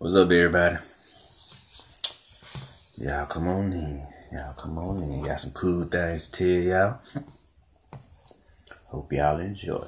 What's up, everybody? Y'all come on in. Y'all come on in. Got some cool things to tell y'all. Hope y'all enjoy.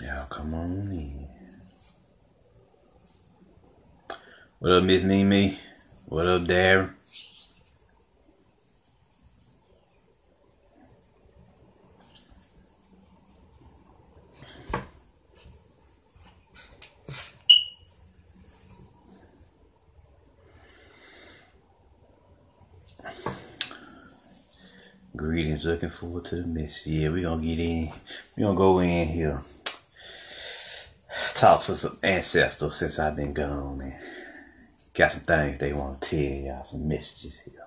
Y'all come on in. What up, Miss Mimi? What up, Darren? Greetings. Looking forward to the message. Yeah, we're gonna get in. We're gonna go in here. Talk to some ancestors since I've been gone, man. Got some things they want to tell y'all. Some messages here.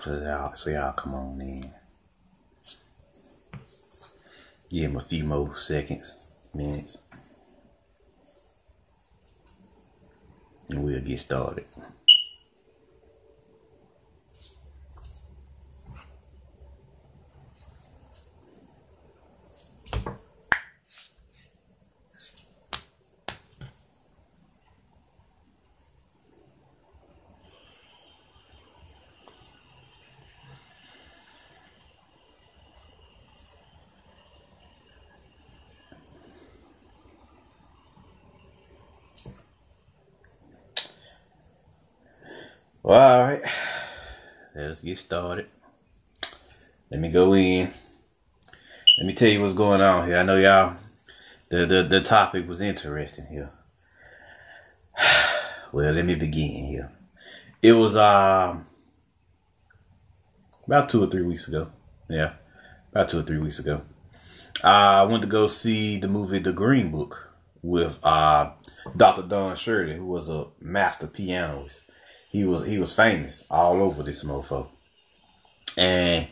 So y'all, so y'all come on in. Give them a few more seconds, minutes, and we'll get started. All right. Let's get started. Let me go in. Let me tell you what's going on here. I know y'all. The the the topic was interesting here. Well, let me begin here. It was um about two or three weeks ago. Yeah, about two or three weeks ago. I went to go see the movie The Green Book with uh Dr. Don Shirley, who was a master pianist. He was he was famous all over this mofo. And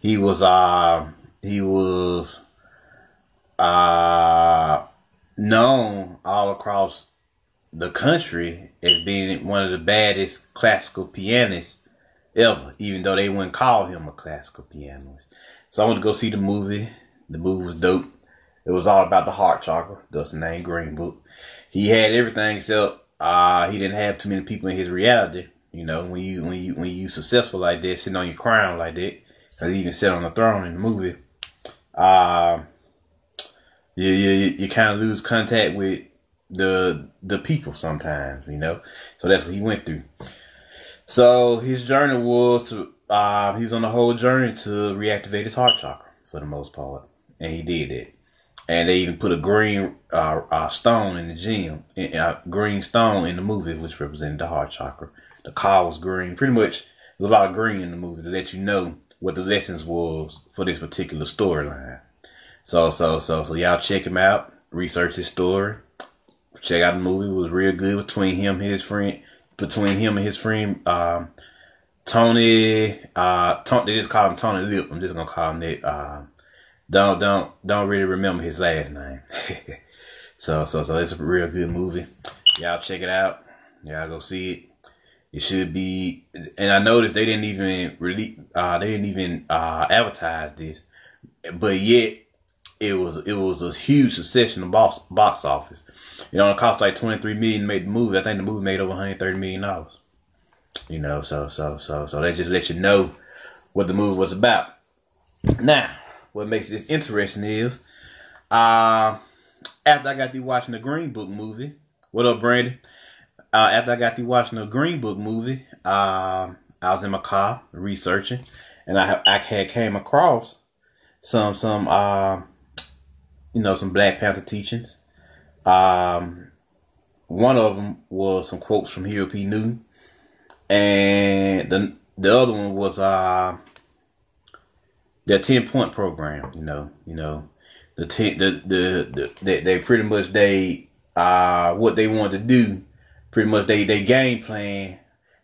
he was uh he was uh known all across the country as being one of the baddest classical pianists ever, even though they wouldn't call him a classical pianist. So I went to go see the movie. The movie was dope. It was all about the heart chakra, thus the name Green Book. He had everything except uh he didn't have too many people in his reality. You know, when you when you when you successful like that, sitting on your crown like that, because he even sat on the throne in the movie. Uh, you you you kind of lose contact with the the people sometimes, you know. So that's what he went through. So his journey was to uh he was on the whole journey to reactivate his heart chakra for the most part, and he did that. And they even put a green uh, uh stone in the gym, a green stone in the movie, which represented the heart chakra. The car was green, pretty much. There's a lot of green in the movie to let you know what the lessons was for this particular storyline. So so so so y'all check him out, research his story, check out the movie. It was real good between him and his friend, between him and his friend um, Tony. Uh, Tony, they just call him Tony Lip. I'm just gonna call him that. Uh, don't don't don't really remember his last name. so so so it's a real good movie. Y'all check it out. Y'all go see it. It should be, and I noticed they didn't even release, uh, they didn't even uh, advertise this, but yet it was it was a huge success in the box box office. You know, it cost like twenty three million to make the movie. I think the movie made over one hundred thirty million dollars. You know, so so so so they just let you know what the movie was about. Now, what makes this interesting is, uh, after I got through watching the Green Book movie, what up, Brandon? Uh, after I got through watching the Green Book movie, um, I was in my car researching, and I I had came across some some uh, you know some Black Panther teachings. Um, one of them was some quotes from Huey P. Newton, and the the other one was uh their ten point program. You know, you know the ten the the, the they, they pretty much they uh what they wanted to do pretty much they they game plan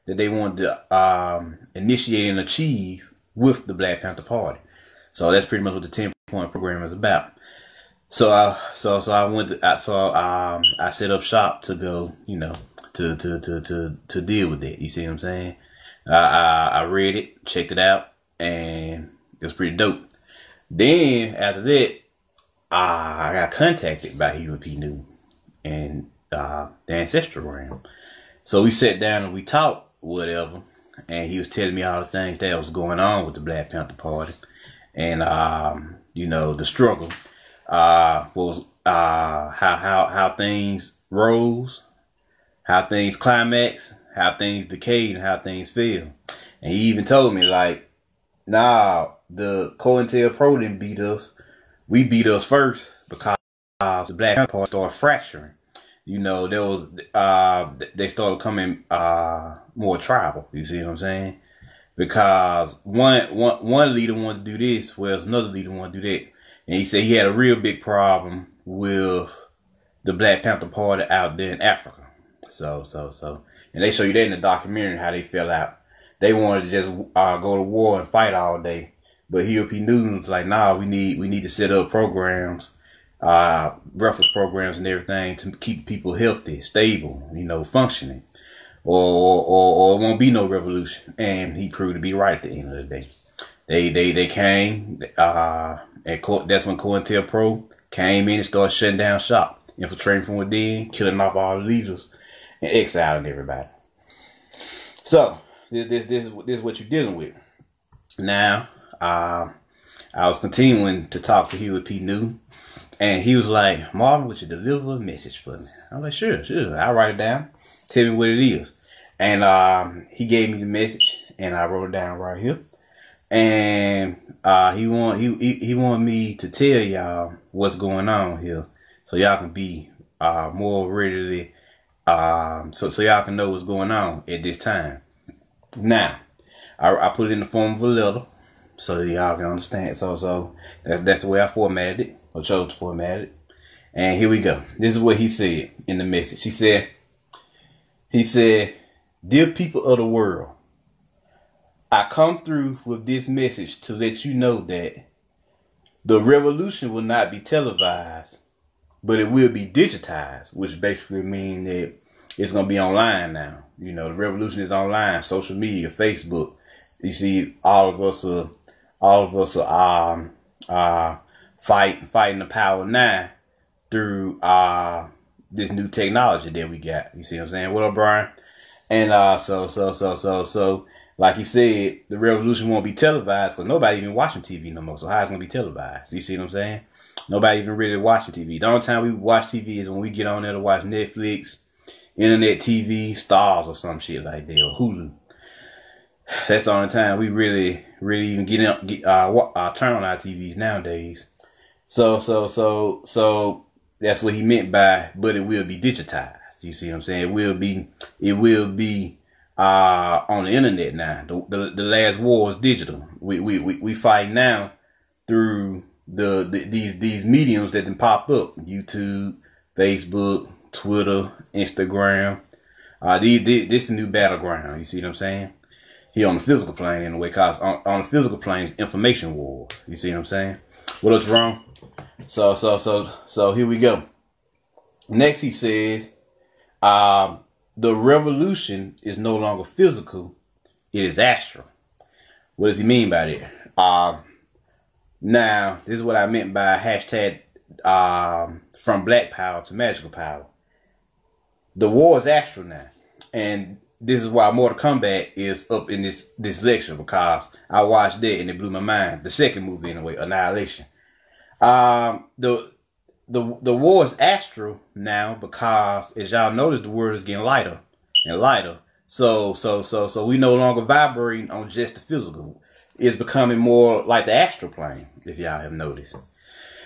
that they wanted to um, initiate and achieve with the Black Panther Party. So that's pretty much what the ten point program is about. So I so so I went to I so um I set up shop to go you know to to to to to deal with it. You see what I'm saying? I I, I read it, checked it out, and it was pretty dope. Then after that, uh, I got contacted by Huey P. Newton and uh, the Ancestrogram. So we sat down and we talked, whatever, and he was telling me all the things that was going on with the Black Panther Party, and um, you know the struggle, uh, was uh, how how how things rose, how things climax, how things decayed, and how things fell. And he even told me like, nah, the COINTELPRO didn't beat us. We beat us first because the Black Panther Party started fracturing. You know, there was uh they started coming uh more tribal. You see what I'm saying? Because one one one leader wanted to do this, whereas another leader wanted to do that. And he said he had a real big problem with the Black Panther Party out there in Africa. So so so and they show you that in the documentary how they fell out. They wanted to just uh, go to war and fight all day. But Huey P. Newton was like, nah, we need we need to set up programs, uh, reference programs and everything to keep people healthy, stable, you know, functioning. Or, or, or it won't be no revolution. And he proved to be right at the end of the day. They they they came, uh, and that's when COINTELPRO came in and started shutting down shop, infiltrating from within, killing off all the leaders, and exiling everybody. So this this this is, this is what you're dealing with. Now, uh, I was continuing to talk to Huey P. Newton, and he was like, Marvin, would you deliver a message for me? I was like, sure, sure. I'll write it down. Tell me what it is. And um, he gave me the message, and I wrote it down right here. And uh, he want he, he he wanted me to tell y'all what's going on here, so y'all can be uh, more readily, um, so so y'all can know what's going on at this time. Now, I, I put it in the form of a letter so y'all can understand. So so that's that's the way I formatted it or chose to format it. And here we go. This is what he said in the message. He said, he said, Dear people of the world, I come through with this message to let you know that the revolution will not be televised, but it will be digitized, which basically means that it's going to be online now. You know, the revolution is online, social media, Facebook. You see, all of us are all of us are um, uh, fight fighting the power now through uh, this new technology that we got. You see what I'm saying? What up, Brian? And uh, so so so so so like he said, the revolution won't be televised because nobody even watching TV no more. So how it's gonna be televised? You see what I'm saying? Nobody even really watching TV. The only time we watch TV is when we get on there to watch Netflix, internet TV, stars or some shit like that, or Hulu. That's the only time we really really even get in, get uh, uh turn on our TVs nowadays. So so so so that's what he meant by, but it will be digitized. You see what I'm saying? It will be it will be uh on the internet now. The the, the last war is digital. We we we, we fight now through the, the these these mediums that then pop up: YouTube, Facebook, Twitter, Instagram. Uh, these, these this is new battleground. You see what I'm saying? He on the physical plane in a way, cause on, on the physical plane is information war. You see what I'm saying? What else wrong? So so so so here we go. Next he says, um, the revolution is no longer physical, it is astral. What does he mean by that? Um, now, this is what I meant by hashtag um, from black power to magical power. The war is astral now. And this is why Mortal Kombat is up in this this lecture because I watched that and it blew my mind. The second movie anyway, Annihilation. Um, the the the war is astral now because as y'all notice, the world is getting lighter and lighter. So so so so we no longer vibrating on just the physical. It's becoming more like the astral plane, if y'all have noticed.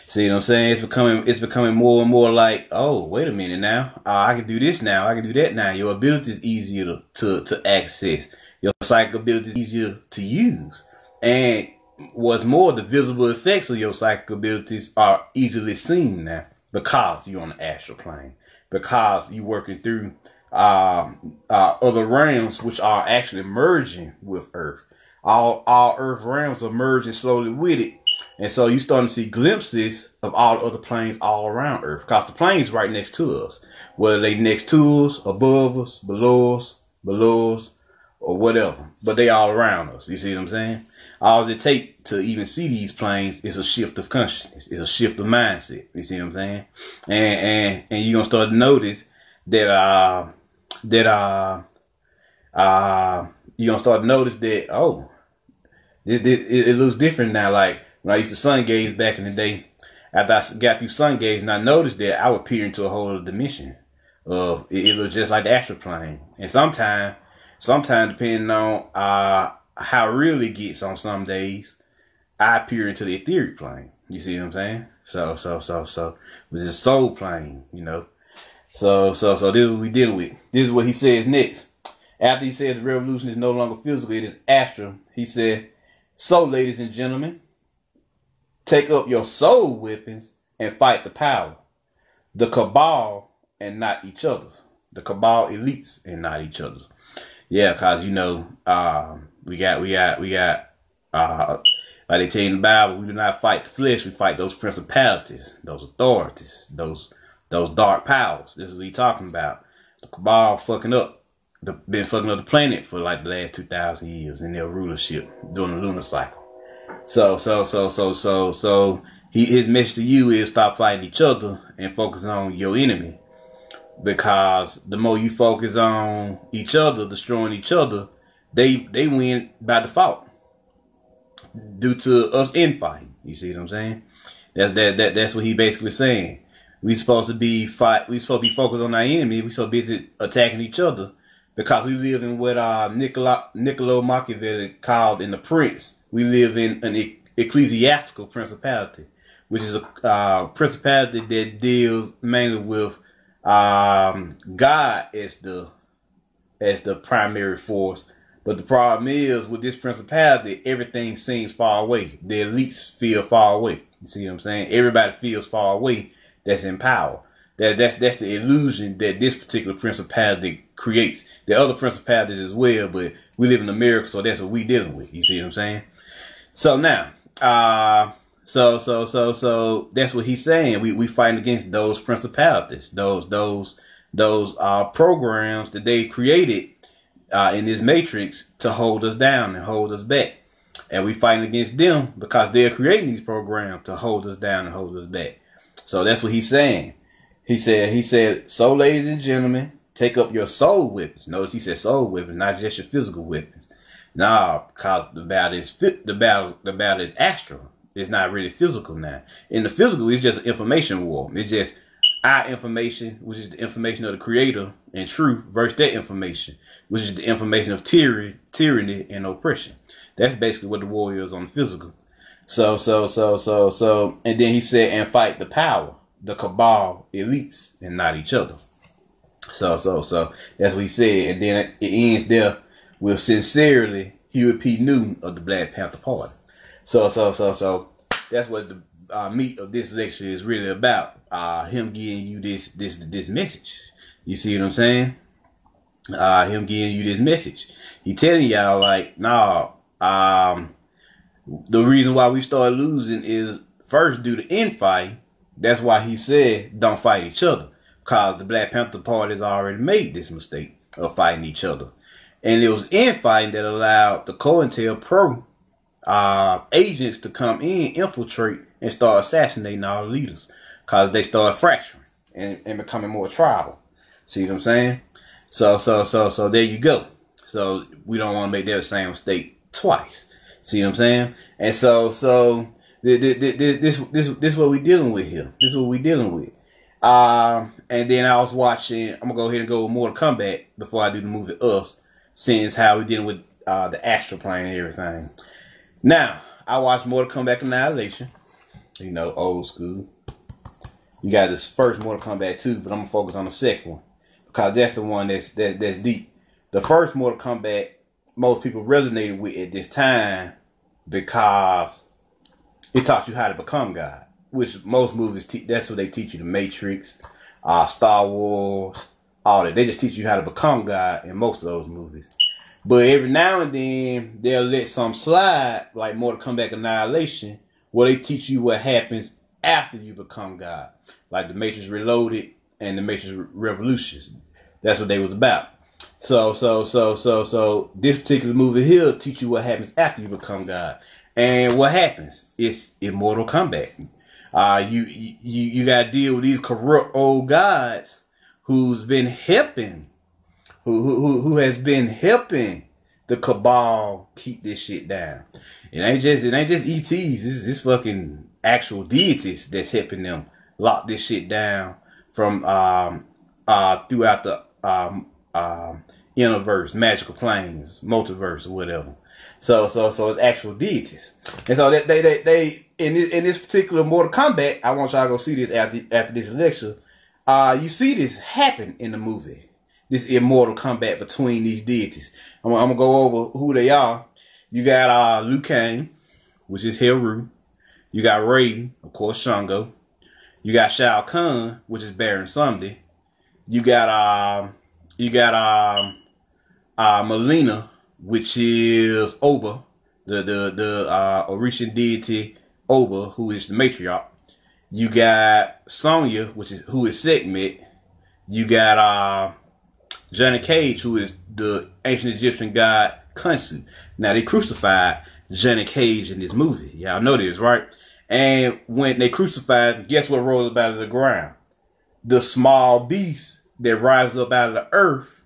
See what I'm saying? It's becoming it's becoming more and more like, oh, wait a minute now. Uh, I can do this now. I can do that now. Your ability is easier to, to, to access. Your psychic ability is easier to use. And what's more, the visible effects of your psychic abilities are easily seen now because you're on the astral plane. Because you're working through uh, uh, other realms which are actually merging with Earth. All all Earth realms are merging slowly with it. And so you starting to see glimpses of all the other planes all around Earth. Because the planes right next to us. Whether they next to us, above us, below us, below us, or whatever. But they all around us. You see what I'm saying? All it take to even see these planes is a shift of consciousness. It's a shift of mindset. You see what I'm saying? And and and you're gonna start to notice that uh that uh uh you're gonna start to notice that oh this, it, it looks different now. Like when I used to sun gaze back in the day, after I got through sun gaze and I noticed that I would peer into a whole other dimension of it, it looked just like the astral plane. And sometimes, sometimes depending on uh how real it gets on some days, I peer into the etheric plane. You see what I'm saying? So so so so which is soul plane, you know. So so so this is what we dealing with. This is what he says next. After he says the revolution is no longer physical, it is astral. He said, So ladies and gentlemen, take up your soul weapons and fight the power. The cabal and not each other's. The cabal elites and not each other's. Yeah, cause you know, um, we got we got we got uh like they tell you in the Bible, we do not fight the flesh, we fight those principalities, those authorities, those those dark powers. This is what he's talking about. The cabal fucking up. The, been fucking up the planet for like the last two thousand years in their rulership during the lunar cycle. So so so so so so he his message to you is stop fighting each other and focus on your enemy. Because the more you focus on each other, destroying each other, they they win by default. Due to us infighting. You see what I'm saying? That's that, that that's what he basically saying. We supposed to be fight we supposed to be focused on our enemy, we so busy attacking each other because we live in what uh Niccolo Niccolo Machiavelli called in the Prince we live in an ecclesiastical principality, which is a uh, principality that deals mainly with um, God as the as the primary force. But the problem is with this principality, everything seems far away. The elites feel far away. You see what I'm saying? Everybody feels far away that's in power. That that's that's the illusion that this particular principality creates. The other principalities as well, but we live in America, so that's what we dealing with. You see what I'm saying? So now, uh, so so so so that's what he's saying. We we fighting against those principalities, those those those uh programs that they created uh, in this matrix to hold us down and hold us back. And we fighting against them because they're creating these programs to hold us down and hold us back. So that's what he's saying. He said, he said, so ladies and gentlemen, take up your soul weapons. Notice he said soul weapons, not just your physical weapons. Nah, because the battle is fit. The battle, the battle is astral. It's not really physical now. In the physical, it's just information war. It's just our information, which is the information of the creator and truth, versus that information, which is the information of tyranny, tyranny and oppression. That's basically what the war is on the physical. So, so, so, so, so, and then he said, and fight the power, the cabal elites, and not each other. So, so, so that's what he said, and then it ends there with sincerely Huey P. Newton of the Black Panther Party. So, so, so, so that's what the uh, meat of this lecture is really about. Uh, him giving you this, this, this message. You see what I'm saying? Uh, him giving you this message. He telling y'all like, nah, um, the reason why we started losing is first due to infighting. That's why he said don't fight each other. Cause the Black Panther Party has already made this mistake of fighting each other. And it was infighting that allowed the COINTELPRO uh, agents to come in, infiltrate, and start assassinating all the leaders. Because they started fracturing and, and becoming more tribal. See what I'm saying? So, so, so, so there you go. So we don't want to make that same mistake twice. See what I'm saying? And so, so this, this, this, this is what we dealing with here. This is what we dealing with. Um, and then I was watching. I'm gonna go ahead and go with Mortal Kombat before I do the movie Us since how we dealing with uh, the astral plane and everything. Now, I watched Mortal Kombat Annihilation. You know, old school. You got this first Mortal Kombat 2, but I'm gonna focus on the second one. Because that's the one that's that, that's deep. The first Mortal Kombat most people resonated with at this time because it taught you how to become God. Which most movies te- that's what they teach you. The Matrix, uh, Star Wars, all that. They just teach you how to become God in most of those movies. But every now and then they'll let some slide, like Mortal Kombat Annihilation, where they teach you what happens after you become God, like the Matrix Reloaded and the Matrix Revolutions. That's what they was about. So, so, so, so, so this particular movie here teach you what happens after you become God, and what happens. It's immortal combat. Uh, you you you got to deal with these corrupt old gods who's been helping, who who who has been helping the cabal keep this shit down. It ain't just it ain't just ETs. This this fucking actual deities that's helping them lock this shit down from um uh throughout the um um universe, magical planes, multiverse, whatever. So so so it's actual deities, and so they they they, they in this, in this particular Mortal Kombat, I want y'all to go see this after after this lecture. Uh, you see this happen in the movie. This immortal combat between these deities. I'm, I'm gonna go over who they are. You got uh Liu Kang, which is Heru. You got Raiden, of course, Shango. You got Shao Kahn, which is Baron Samedi. You got um, you got um, uh, Mileena, which is Oba, the the the uh, Orishan deity Oba, who is the matriarch. You got Sonya, which is who is Sekhmet. You got uh, Johnny Cage, who is the ancient Egyptian god Khonsu. Now they crucified Johnny Cage in this movie. Y'all know this, right? And when they crucified, guess what rose up out of the ground? The small beast that rises up out of the earth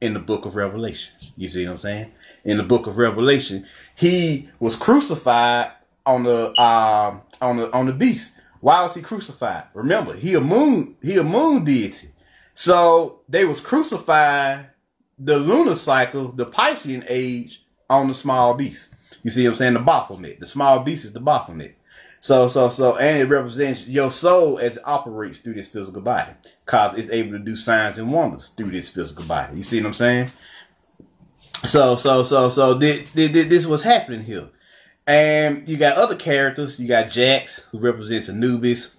in the book of Revelation. You see what I'm saying? In the book of Revelation, he was crucified on the um on the on the beast. Why was he crucified? Remember, he a moon he a moon deity. So they was crucified the lunar cycle, the Piscean age, on the small beast. You see what I'm saying? The Baphomet. The small beast is the Baphomet. So, so, so, and it represents your soul as it operates through this physical body. Cause it's able to do signs and wonders through this physical body. You see what I'm saying? So, so, so, so, this, this was happening here. And you got other characters. You got Jax, who represents Anubis.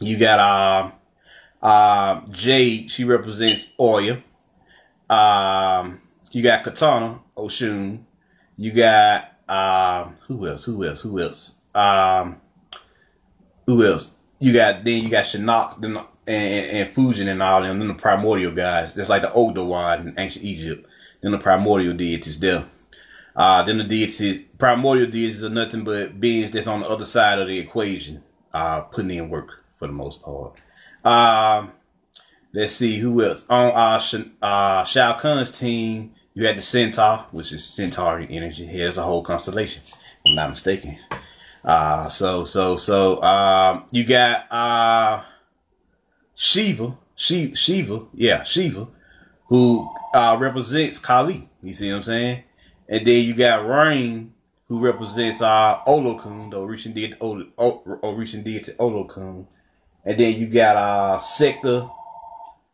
You got, um, uh, Jade, she represents Oya. Um, you got Katana, Oshun. You got, um, who else? Who else? Who else? Um, who else? You got then you got Shinnok and, and Fujin and all them. Then the primordial guys. That's like the older one in ancient Egypt. Then the primordial deities there. Uh, then the deities, primordial deities are nothing but beings that's on the other side of the equation, uh, putting in work for the most part. Um, let's see who else on uh, Sh- uh Shao Kahn's team. You had the Centaur, which is Centauri energy. Here's a whole constellation, I'm not mistaken. Uh, so, so, so, um, you got, uh, Shiva, Shiva, yeah, Shiva, who, uh, represents Kali. You see what I'm saying? And then you got Rain, who represents, uh, Olokun, the Orishan deity, Orishan deity Olokun. And then you got, uh, Sector,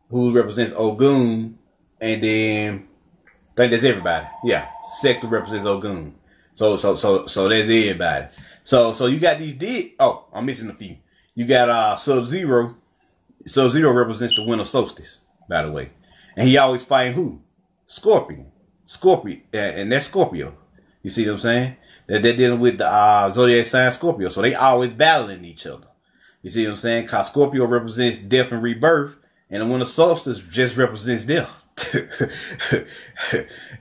who represents Ogun. And then, I think that's everybody. Yeah, Sector represents Ogun. So, so, so, so there's everybody. So so you got these did oh, I'm missing a few. You got uh Sub Zero. Sub Zero represents the winter solstice, by the way. And he always fighting who? Scorpion. Scorpion. And that's Scorpio. You see what I'm saying? That they're dealing with the uh, zodiac sign Scorpio. So they always battling each other. You see what I'm saying? Cause Scorpio represents death and rebirth, and the winter solstice just represents death.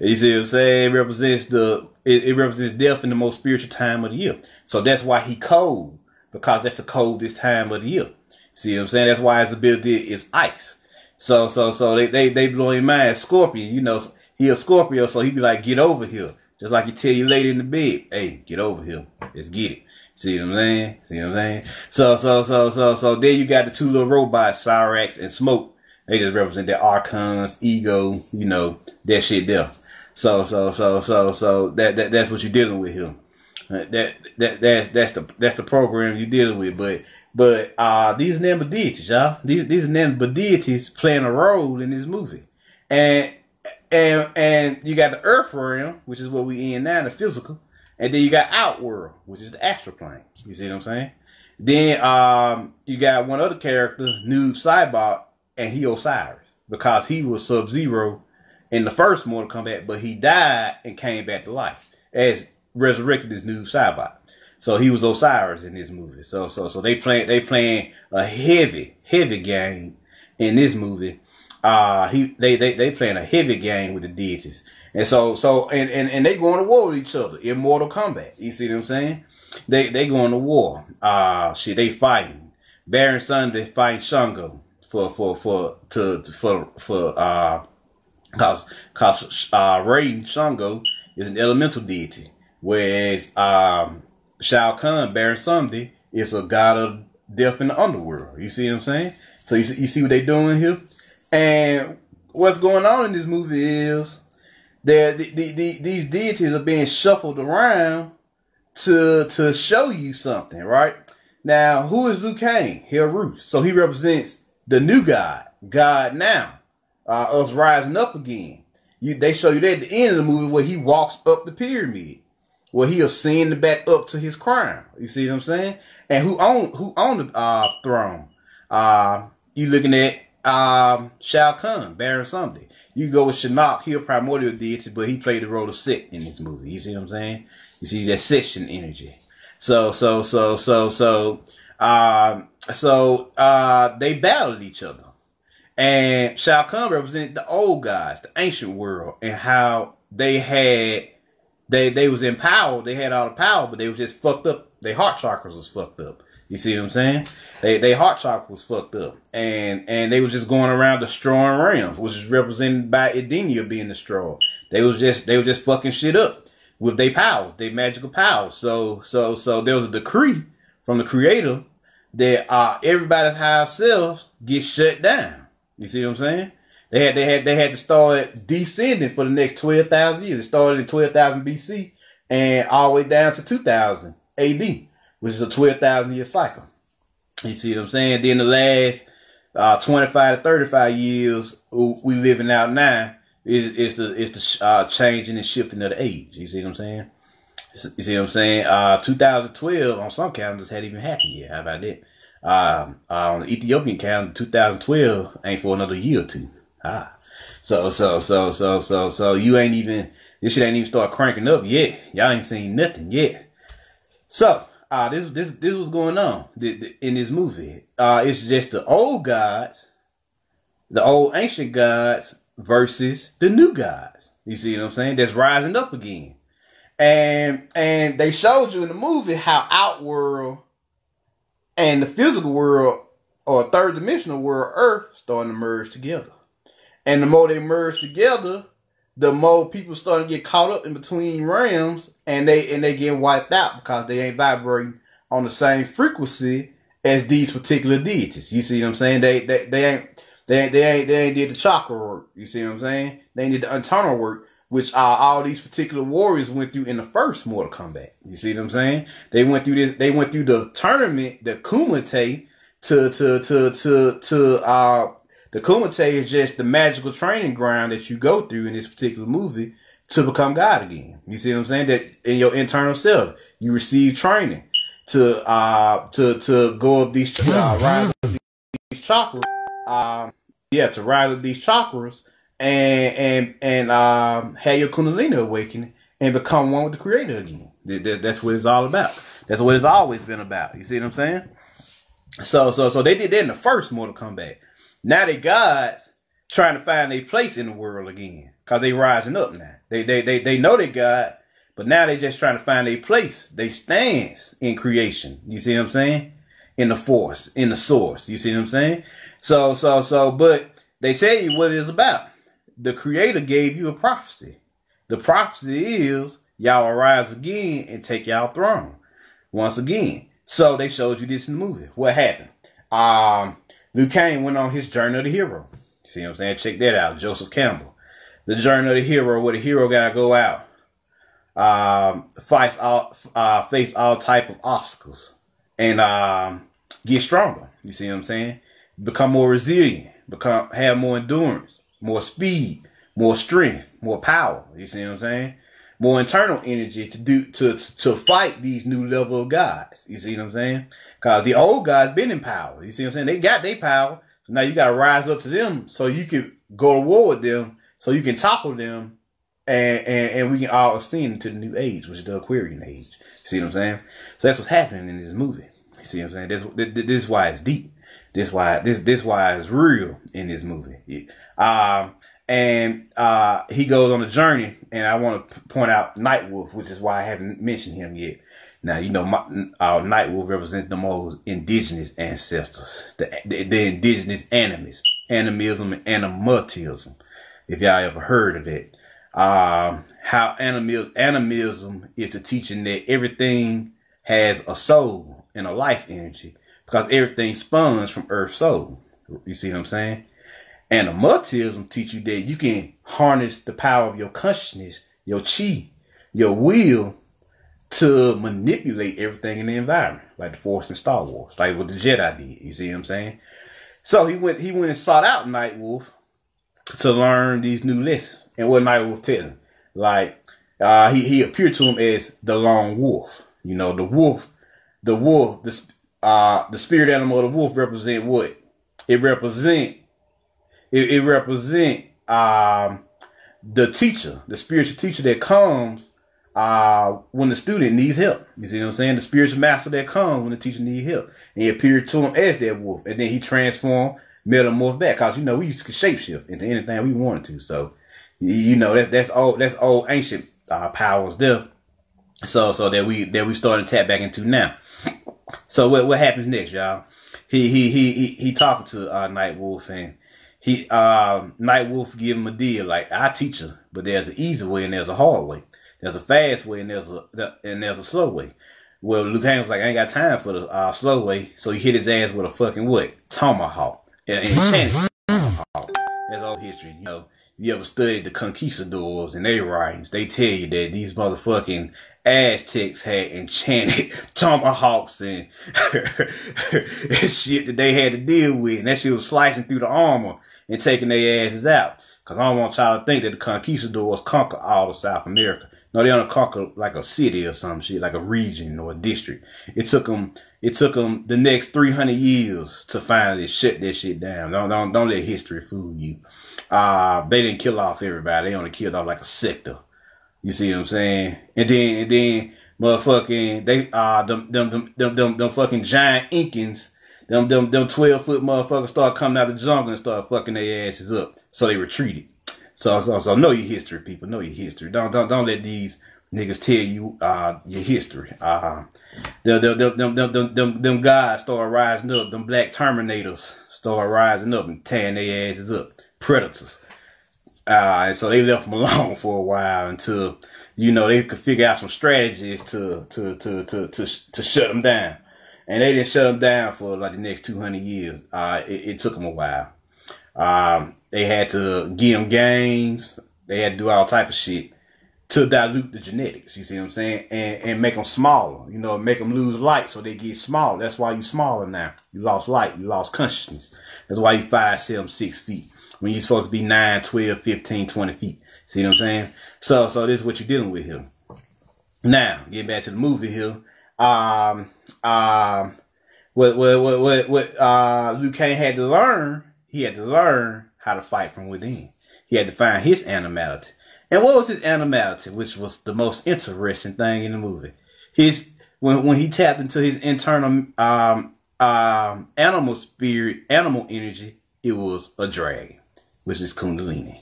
you see what I'm saying? It represents the it, it, represents death in the most spiritual time of the year. So that's why he cold because that's the coldest time of the year. See what I'm saying? That's why his ability is ice. So so so they they they blow him mind. Scorpion, you know, he a Scorpio, so he be like, get over here. Just like you tell your lady in the bed, hey, get over here. Let's get it. See what I'm saying? See what I'm saying? So so so so so then you got the two little robots, Cyrax and Smoke they just represent their archons, ego, you know, that shit there. So, so, so, so, so that, that that's what you're dealing with here. That that that's that's the that's the program you're dealing with. But but uh these number deities, y'all. These these number deities playing a role in this movie. And and and you got the earth realm, which is what we in now, the physical. And then you got outworld, which is the astral plane. You see what I'm saying? Then um you got one other character, Noob Saibot, and he Osiris. because he was Sub Zero in the first Mortal Kombat, but he died and came back to life as resurrected his Noob Saibot. So he was Osiris in this movie. So so so they playing they playing a heavy heavy game in this movie. Uh he they they they playing a heavy game with the deities. And so so and and, and they going to war with each other in Mortal Kombat. You see what I'm saying? They they going to war. Uh shit they fighting. Baron Sunday fighting Shango for for for to, to for for uh cause cause uh Raiden Shango is an elemental deity, whereas um Shao Kahn Baron Samedi is a god of death in the underworld. You see what I'm saying? So you see, you see what they doing here, and what's going on in this movie is that the, the, the, these deities are being shuffled around to to show you something, right? Now, who is Liu Kang? Heru. So he represents the new God, God now, uh, us rising up again. You, they show you that at the end of the movie where he walks up the pyramid, where he ascended back up to his crown. You see what I'm saying? And who own who owned the uh, throne? Uh, you looking at um, Shao Kahn, Baron something. You go with Shinnok, he a primordial deity, but he played the role of Set in this movie. You see what I'm saying? You see that section energy. So, so, so, so, so, um, so, uh, they battled each other. And Shao Kahn represented the old guys, the ancient world, and how they had, they, they was in power, they had all the power, but they was just fucked up. Their heart chakras was fucked up. You see what I'm saying? They they heart chakra was fucked up, and and they was just going around destroying realms, which is represented by Edenia being destroyed. They was just they was just fucking shit up with their powers, their magical powers. So so so there was a decree from the creator that uh everybody's higher selves get shut down. You see what I'm saying? They had they had they had to start descending for the next twelve thousand years. It started in twelve thousand BC and all the way down to two thousand AD which is a 12,000 year cycle. You see what I'm saying? Then the last uh, 25 to 35 years we living out now is, is the is the uh, changing and shifting of the age. You see what I'm saying? You see what I'm saying? Uh, 2012 on some calendars hadn't even happened yet. How about that? Um, uh, on the Ethiopian calendar, 2012 ain't for another year or two. Ah. So, so, so, so, so, so you ain't even, this shit ain't even start cranking up yet. Y'all ain't seen nothing yet. So, uh, this this this was going on in this movie. Uh, it's just the old gods, the old ancient gods versus the new gods. You see what I'm saying? That's rising up again. And and they showed you in the movie how outworld and the physical world or third dimensional world, Earth, starting to merge together. And the more they merge together, the more people start to get caught up in between realms and they and they get wiped out because they ain't vibrating on the same frequency as these particular deities. You see what I'm saying? They they, they ain't they they ain't they ain't did the chakra work. You see what I'm saying? They did the internal work, which uh, all these particular warriors went through in the first Mortal Kombat. You see what I'm saying? They went through this. They went through the tournament, the Kumite, to to to to to uh the Kumite is just the magical training ground that you go through in this particular movie to become God again. You see what I'm saying? That in your internal self, you receive training to uh to to go up these uh, rise up these chakras. Um, yeah, to rise up these chakras and and and um have your Kundalini awakening and become one with the Creator again. That's what it's all about. That's what it's always been about. You see what I'm saying? So so so they did that in the first Mortal Kombat. Now they gods trying to find a place in the world again. Cause they rising up now. They they they they know they God, but now they just trying to find a place. They stands in creation. You see what I'm saying? In the force, in the source. You see what I'm saying? So so so but they tell you what it is about. The creator gave you a prophecy. The prophecy is y'all will rise again and take y'all throne once again. So they showed you this in the movie. What happened? Um, Liu Kang went on his journey of the hero. See what I'm saying? Check that out. Joseph Campbell. The journey of the hero, where the hero gotta go out, um, fight all, uh, face all type of obstacles, and um, get stronger. You see what I'm saying? Become more resilient. Become have more endurance, more speed, more strength, more power. You see what I'm saying? More internal energy to do to to fight these new level of guys. You see what I'm saying? Cause the old guys been in power. You see what I'm saying? They got their power. So now you gotta rise up to them so you can go to war with them so you can topple them and, and, and we can all ascend to the new age, which is the Aquarian age. See what I'm saying? So that's what's happening in this movie. You see what I'm saying? This, this, this is why it's deep. This why this this why it's real in this movie. Um, and uh, he goes on a journey, and I want to point out Nightwolf, which is why I haven't mentioned him yet. Now you know, my, uh, Nightwolf represents the most indigenous ancestors, the the, the indigenous animism, animism, and animatism. If y'all ever heard of it, um, how animism, animism is the teaching that everything has a soul and a life energy because everything spawns from Earth's soul. You see what I'm saying? And Animatism teach you that you can harness the power of your consciousness, your chi, your will to manipulate everything in the environment, like the Force in Star Wars, like what the Jedi did. You see what I'm saying? So he went he went and sought out Nightwolf to learn these new lessons. And what Nightwolf tell him, like uh, he he appeared to him as the Lone Wolf. You know, the wolf, the wolf, the uh, the spirit animal of the wolf represent what? It represent it, it represent um, the teacher, the spiritual teacher that comes uh, when the student needs help. You see what I'm saying? The spiritual master that comes when the teacher needs help. And he appeared to him as that wolf. And then he transformed, metamorphed back. Cause you know, we used to shapeshift into anything we wanted to. So, you know, that, that's old, that's old ancient uh, powers there. So, so that we, that we starting to tap back into now. So what what happens next, y'all? He he he he, he talking to uh, Night Wolf and he uh, Night Wolf give him a deal like I teach him, but there's an easy way and there's a hard way. There's a fast way and there's a and there's a slow way. Well, Liu Kang was like, I ain't got time for the uh, slow way, so he hit his ass with a fucking what? Tomahawk. Tomahawk. That's all history, you know you ever studied the conquistadors and their writings, they tell you that these motherfucking Aztecs had enchanted tomahawks and, shit that they had to deal with. And that shit was slicing through the armor and taking their asses out. Cause I don't want y'all to think that the conquistadors conquer all of South America. No, they only conquer like a city or some shit, like a region or a district. It took them, it took them the next 300 years to finally shut that shit down. Don't, don't, don't let history fool you. Uh, they didn't kill off everybody. They only killed off like a sector. You see what I'm saying? And then, and then, motherfucking, they, uh, them, them, them, them, them, them fucking giant Incans, them, them, them 12 foot motherfuckers start coming out of the jungle and start fucking their asses up. So they retreated. So, so, so know your history, people. Know your history. Don't, don't, don't let these niggas tell you, uh, your history. Uh, them, them, them, them, them, them, them guys start rising up. Them black terminators start rising up and tearing their asses up. Predators. Uh, and so they left them alone for a while until, you know, they could figure out some strategies to, to, to, to, to, to shut them down. And they didn't shut them down for like the next 200 years. Uh, it, it took them a while. Um, they had to give them games. They had to do all type of shit to dilute the genetics. You see what I'm saying? And and make them smaller. You know, make them lose light so they get smaller. That's why you smaller now. You lost light. You lost consciousness. That's why you five, seven, six feet when you're supposed to be 9, 12, 15, 20 feet. See what I'm saying? So, so this is what you're dealing with here. Now, getting back to the movie here. Um, um, what, what, what, what, what, uh, Liu Kang had to learn, he had to learn how to fight from within. He had to find his animality. And what was his animality, which was the most interesting thing in the movie? His, when, when he tapped into his internal, um, um, animal spirit, animal energy, it was a dragon which is Kundalini.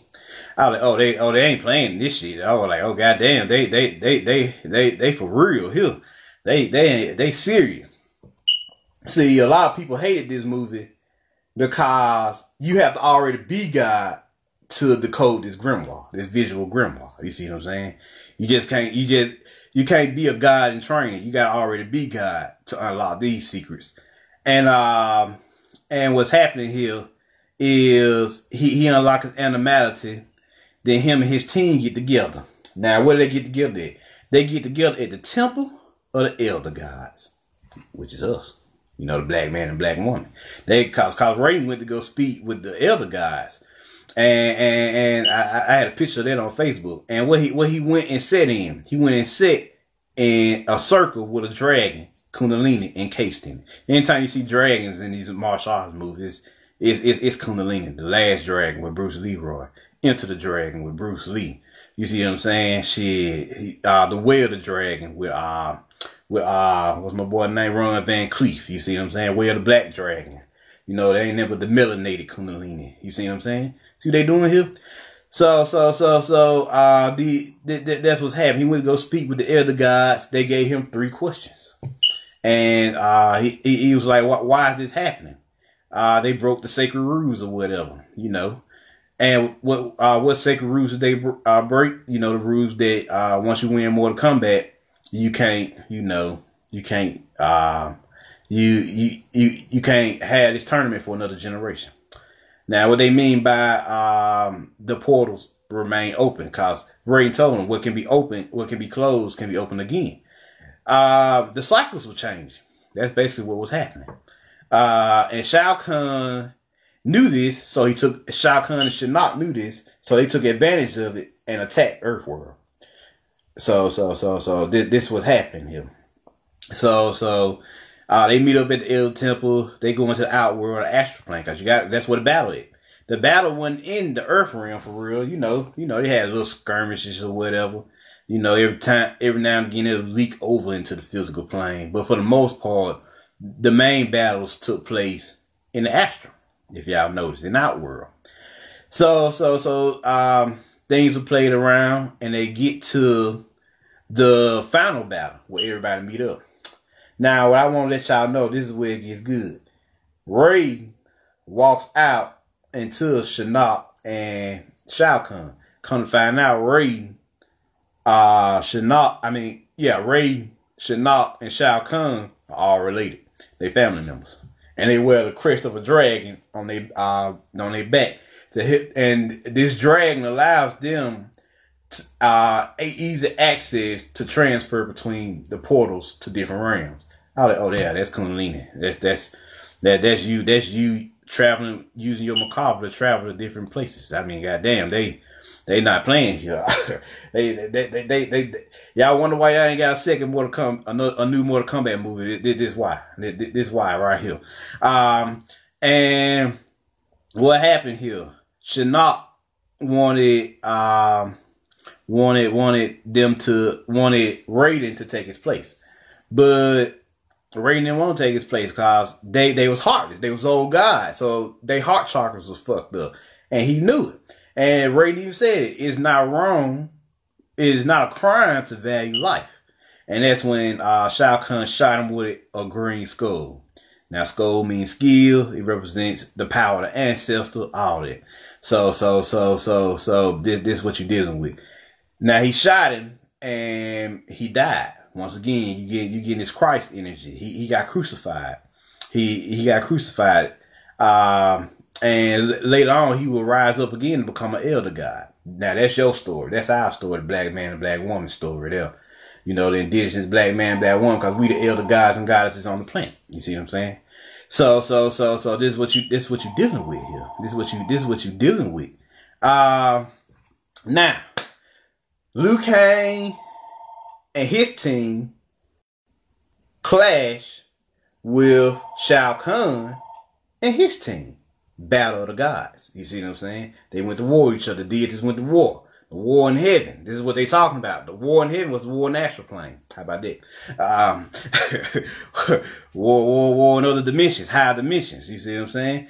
I was like, oh, they, oh, they ain't playing this shit. I was like, oh, goddamn, they, they, they, they, they, they for real here. They, they, they serious. See, a lot of people hated this movie because you have to already be God to decode this grimoire, this visual grimoire. You see what I'm saying? You just can't, you just, you can't be a God in training. You got to already be God to unlock these secrets. And, um, and what's happening here is he, he unlocks his animality. Then him and his team get together. Now, where do they get together at? They get together at the temple of the elder gods, which is us. You know, the black man and black woman. They cause cause Raiden went to go speak with the elder gods. And and, and I, I had a picture of that on Facebook. And what he what he went and sat in, he went and sat in a circle with a dragon, Kundalini, encased in it. Anytime you see dragons in these martial arts movies, It's, it's, it's Kundalini, the last dragon with Bruce Leroy. Enter the Dragon with Bruce Lee. You see what I'm saying? Shit, he, uh, the Way of the Dragon with uh, with uh, what's my boy name? Ron Van Clief. You see what I'm saying? Way of the Black Dragon. You know, they ain't never the melanated Kundalini. You see what I'm saying? See what they doing here? So, so, so, so, uh, the, the, the, that's what's happening. He went to go speak with the elder gods. They gave him three questions. And, uh, he, he, was like, why, why is this happening? Uh, they broke the sacred rules or whatever, you know. And what, uh, what sacred rules did they, uh, break? You know, the rules that, uh, once you win Mortal Kombat, you can't, you know, you can't, uh, you, you, you, you can't have this tournament for another generation. Now, what they mean by um, the portals remain open, because Raiden told them what can be open, what can be closed, can be opened again. Uh, the cycles will change. That's basically what was happening. Uh, and Shao Kahn knew this, so he took Shao Kahn and Shinnok knew this, so they took advantage of it and attacked Earthworld. So, so, so, so this was happening here. So, so uh, they meet up at the Elder Temple. They go into the outworld, the astral plane, cause you got that's where the battle is. The battle wasn't in the Earth realm for real. You know, you know they had little skirmishes or whatever. You know, every time, every now and again, it'll leak over into the physical plane. But for the most part, the main battles took place in the astral. If y'all noticed, in outworld. So, so, so, um, things were played around, and they get to the final battle where everybody meet up. Now, what I want to let y'all know, this is where it gets good. Ray walks out into Shinnok and Shao Kahn. Come to find out, Ray, uh, Shinnok, I mean, yeah, Ray, Shinnok, and Shao Kahn are all related. They family members. And they wear the crest of a dragon on their uh, on their back to hit and this dragon allows them to, uh easy access to transfer between the portals to different realms. Oh, oh yeah, that's Kundalini. That's that's that that's you. That's you traveling using your Merkaba to travel to different places. I mean, goddamn, they they not playing here. they, they, they, they, they, y'all wonder why y'all ain't got a second Mortal come a, a new Mortal Kombat movie. This, this why. This, this why right here. Um, and what happened here? Shinnok wanted um wanted wanted them to wanted Raiden to take his place, but Raiden to take his place because they, they was heartless. They was old guys. So they heart chakras was fucked up. And he knew it. And Raiden even said it. It's not wrong. It is not a crime to value life. And that's when uh, Shao Kahn shot him with a green skull. Now, skull means skill. It represents the power of the ancestor, all that. So, so, so, so, so, this, this is what you're dealing with. Now, he shot him and he died. Once again, you get you getting this Christ energy. He he got crucified. He he got crucified. Um, and later on, he will rise up again and become an elder god. Now that's your story. That's our story, the black man and black woman story there. You know, the indigenous black man and black woman, because we the elder gods and goddesses on the planet. You see what I'm saying? So, so, so, so this is what you this is what you're dealing with here. This is what you this is what you're dealing with. Uh now, Liu Kang and his team clash with Shao Kahn and his team. Battle of the gods. You see what I'm saying? They went to war with each other. Deities went to war. The war in heaven. This is what they talking about. The war in heaven was the war in astral plane. How about that? Um, war, war, war in other dimensions, higher dimensions. You see what I'm saying?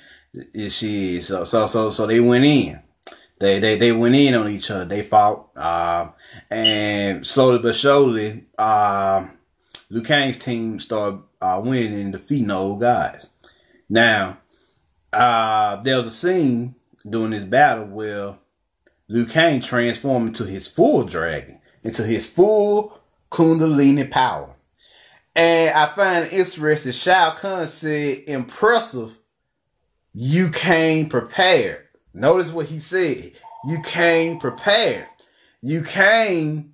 Is she so so so so they went in. They they they went in on each other. They fought, uh, and slowly but surely, uh, Liu Kang's team started uh, winning and defeating the old guys. Now, uh, there was a scene during this battle where Liu Kang transformed into his full dragon, into his full Kundalini power. And I find it interesting, Shao Kahn said, impressive, you came prepared. Notice what he said. You came prepared. You came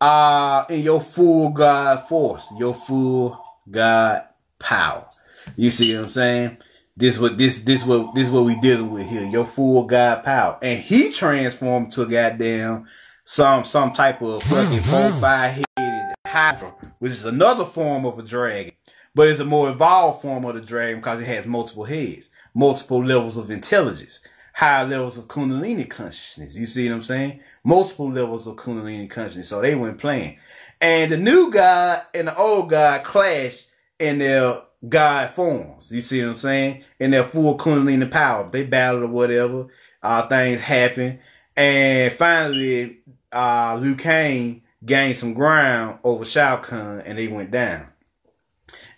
uh in your full God force, your full God power. You see what I'm saying? This what this this what this what we dealing with here. Your full God power. And he transformed to a goddamn some some type of fucking four five headed hydra, which is another form of a dragon. But it's a more evolved form of the dragon because it has multiple heads. multiple levels of intelligence, higher levels of Kundalini consciousness. You see what I'm saying? Multiple levels of Kundalini consciousness. So they went playing. And the new God and the old God clashed in their God forms. You see what I'm saying? In their full Kundalini power. They battled or whatever. Uh, things happen. And finally, uh, Liu Kang gained some ground over Shao Kahn and they went down.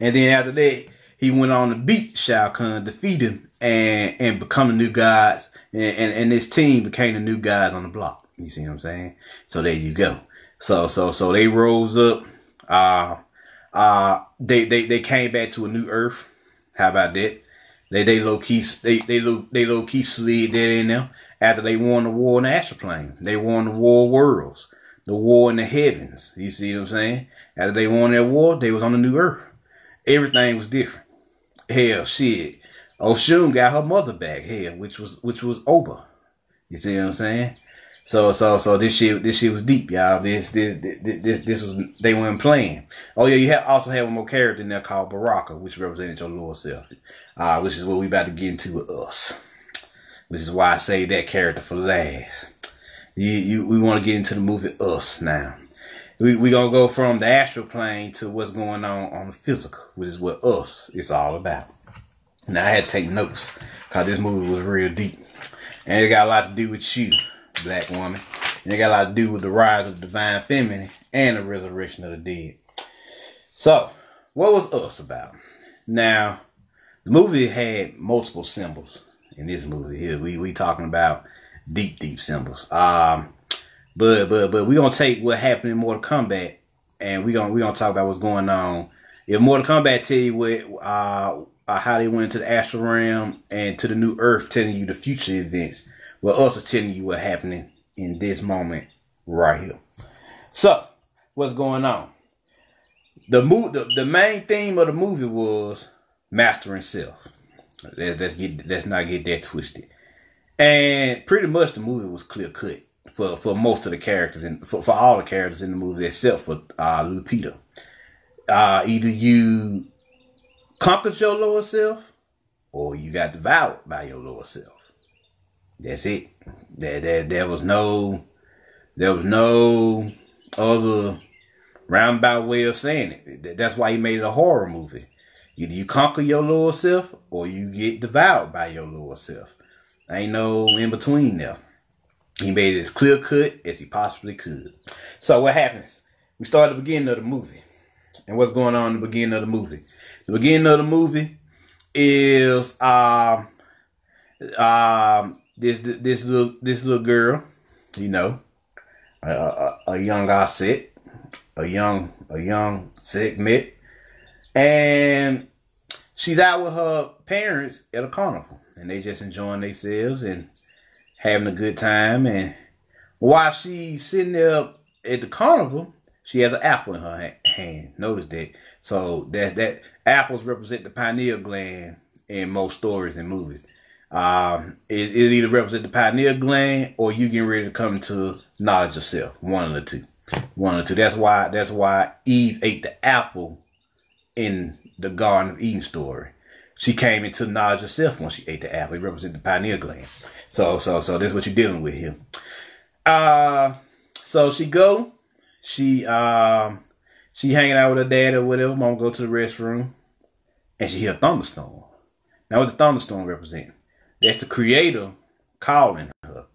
And then after that, he went on to beat Shao Kahn, defeat him, and and become the new guys, And, and, and this team became the new guys on the block. You see what I'm saying? So there you go. So so so they rose up. Uh uh they they, they came back to a new earth. How about that? They they low key they they low they low key slid that in there after they won the war in the astral plane. They won the war worlds, the war in the heavens. You see what I'm saying? After they won that war, they was on the new earth. Everything was different. Hell, shit. Oshun got her mother back. here, which was which was Oba. You see what I'm saying? So so so this shit this shit was deep, y'all. This this this this, this was they weren't playing. Oh yeah, you have also have one more character in there called Baraka, which represented your lower self. Uh, which is what we about to get into with us. Which is why I say that character for last. You, you we want to get into the movie Us now. We we gonna go from the astral plane to what's going on on the physical, which is what Us is all about. Now I had to take notes because this movie was real deep, and it got a lot to do with you, black woman, and it got a lot to do with the rise of the divine feminine and the resurrection of the dead. So, what was Us about? Now, the movie had multiple symbols in this movie here. We we talking about deep, deep symbols. Um, but but but we gonna take what happened in Mortal Kombat, and we gonna we gonna talk about what's going on. If Mortal Kombat tell you what uh, uh, how they went into the astral realm and to the new Earth, telling you the future events, well, also telling you what's happening in this moment right here. So, what's going on? The move, the, the main theme of the movie was mastering self. Let's, let's get let's not get that twisted. And pretty much the movie was clear cut for, for most of the characters and for, for all the characters in the movie except for uh, Lupita. Uh, either you conquered your lower self or you got devoured by your lower self. That's it. There, there, there was no there was no other roundabout way of saying it. That's why he made it a horror movie. Either you conquer your lower self or you get devoured by your lower self. Ain't no in between there. He made it as clear cut as he possibly could. So what happens? We start at the beginning of the movie. And what's going on in the beginning of the movie? The beginning of the movie is um um this this little this little girl, you know, a, a, a young Aset, a young a young Sekhmet, and she's out with her parents at a carnival, and they just enjoying themselves and having a good time. And while she's sitting there at the carnival, she has an apple in her hand. Notice that. So that's that. Apples represent the pineal gland in most stories and movies. Um, it, it either represent the pineal gland or you getting ready to come to knowledge of self. One of the two. One of the two. That's why. That's why Eve ate the apple in the Garden of Eden story. She came into knowledge of self when she ate the apple. It represents the pineal gland. So, so, so this is what you're dealing with here. Uh, so she go, she, um, she hanging out with her dad or whatever. Mom go to the restroom and she hear a thunderstorm. Now what the thunderstorm represent? That's the creator calling her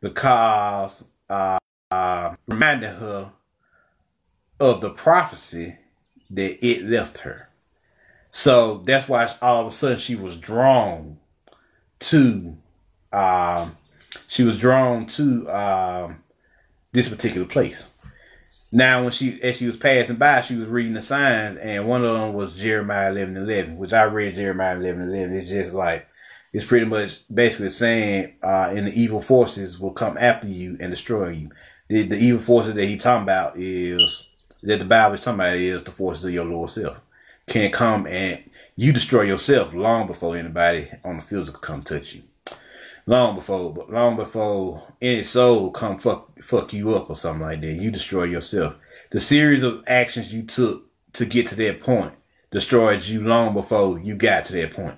because, uh, uh reminding her of the prophecy that it left her. So that's why all of a sudden she was drawn to, um, she was drawn to um, this particular place. Now, when she as she was passing by, she was reading the signs, and one of them was Jeremiah eleven eleven, which I read Jeremiah eleven eleven. It's just like it's pretty much basically saying, uh, and the evil forces will come after you and destroy you. The, the evil forces that he talking about is that the Bible is talking about is the forces of your lower self can come and you destroy yourself long before anybody on the physical come touch you. Long before, but long before any soul come fuck fuck you up or something like that, you destroy yourself. The series of actions you took to get to that point destroyed you long before you got to that point.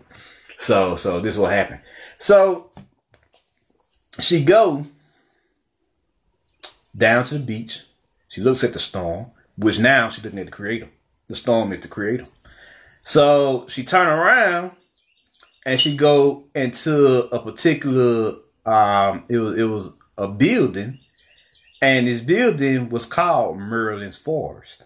so so this will happen. So she go down to the beach. She looks at the storm, which now she's looking at the creator. The storm is the creator. So she turn around and she go into a particular um it was it was a building and this building was called Merlin's Forest.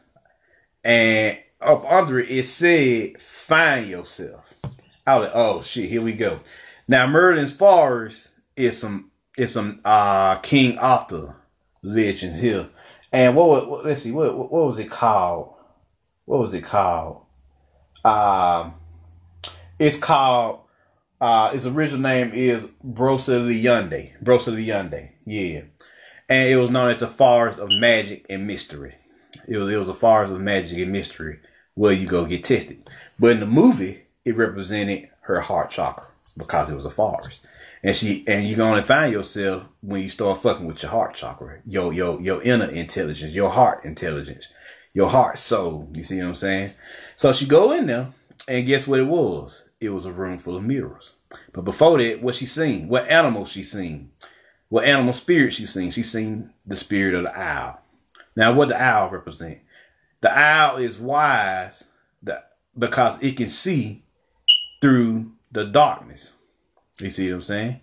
And up under it, it said, find yourself. I was like, oh shit, here we go. Now Merlin's Forest is some is some uh King Arthur legends here. And what, what let's see, what, what was it called? What was it called? Um it's called uh its original name is Broceliande. Broceliande. Yeah and it was known as the forest of magic and mystery. It was it was a forest of magic and mystery where you go get tested. But in the movie, it represented her heart chakra because it was a forest. And she and you can only find yourself when you start fucking with your heart chakra, your your your inner intelligence, your heart intelligence, your heart soul. You see what I'm saying? So she go in there, and guess what it was? It was a room full of mirrors. But before that, what she seen? What animals she seen? what animal spirit she seen. She seen the spirit of the owl. Now, what the owl represent? The owl is wise because it can see through the darkness. You see what I'm saying?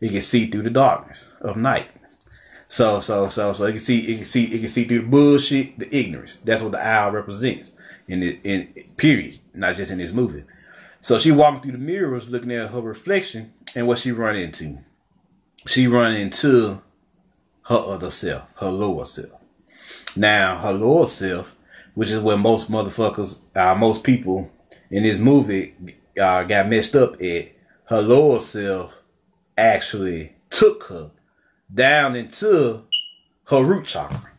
It can see through the darkness of night. So, so, so, so it can see, it can see, it can see through the bullshit, the ignorance. That's what the owl represents in the in period, not just in this movie. So she walking through the mirrors, looking at her reflection, and what she run into she run into her other self, her lower self. Now, her lower self, which is where most motherfuckers, uh, most people in this movie uh, got messed up at, her lower self actually took her down into her root chakra.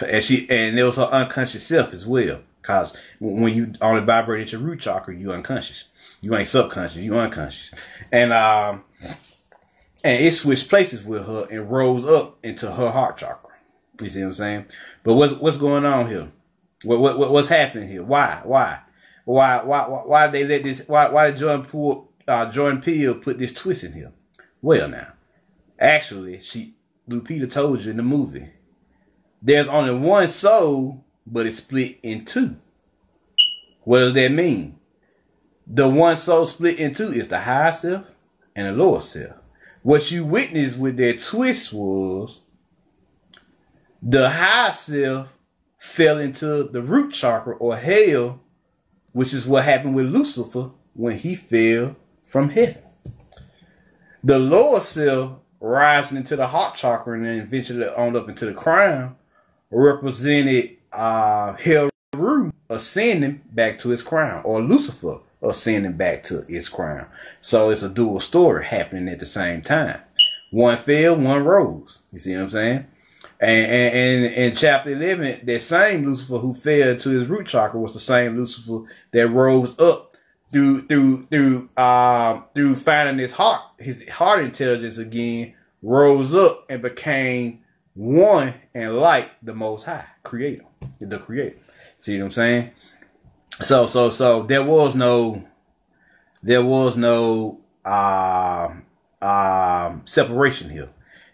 and she and it was her unconscious self as well. Cause when you only vibrate at your root chakra, you unconscious. You ain't subconscious, you unconscious. And um and it switched places with her and rose up into her heart chakra. You see what I'm saying? But what's what's going on here? What what, what what's happening here? Why why why why why did they let this? Why why did Jordan Poole, uh, Jordan Peele put this twist in here? Well, now, actually, she Lupita told you in the movie. There's only one soul, but it's split in two. What does that mean? The one soul split in two is the higher self and the lower self. What you witnessed with that twist was the higher self fell into the root chakra or hell, which is what happened with Lucifer when he fell from heaven. The lower self rising into the heart chakra and then eventually on up into the crown represented uh hell ascending back to his crown or Lucifer ascending back to its crown. So it's a dual story happening at the same time. One fell, one rose. You see what I'm saying? And, and, in chapter 11, that same Lucifer who fell to his root chakra was the same Lucifer that rose up through, through, through, um, through finding his heart, his heart intelligence again, rose up and became one and like the most high creator, the creator. See what I'm saying? So so so there was no there was no uh, uh, separation here.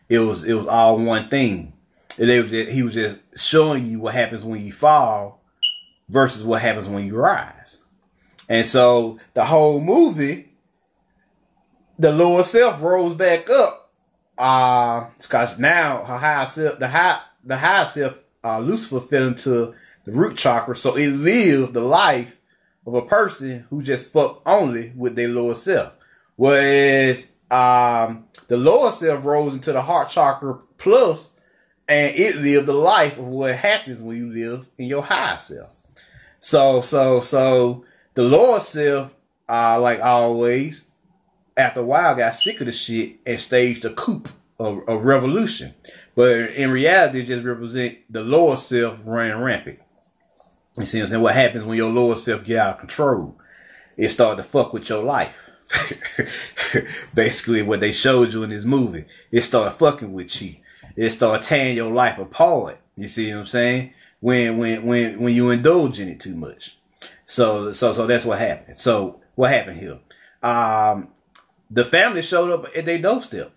It was it was all one thing. It was he was just showing you what happens when you fall versus what happens when you rise. And so the whole movie, the lower self rose back up. Uh, because now her higher self, the high, the higher self, uh, Lucifer fell into the root chakra. So it lives the life of a person who just fuck only with their lower self. Whereas um, the lower self rose into the heart chakra plus, and it lived the life of what happens when you live in your higher self. So, so, so the lower self, uh, like always, after a while got sick of the shit and staged a coup, a, a revolution. But in reality, it just represent the lower self running rampant. You see what I'm saying? What happens when your lower self get out of control? It start to fuck with your life. Basically, what they showed you in this movie, it started fucking with you. It started tearing your life apart. You see what I'm saying? When when when when you indulge in it too much. So so so that's what happened. So what happened here? Um, the family showed up at their doorstep.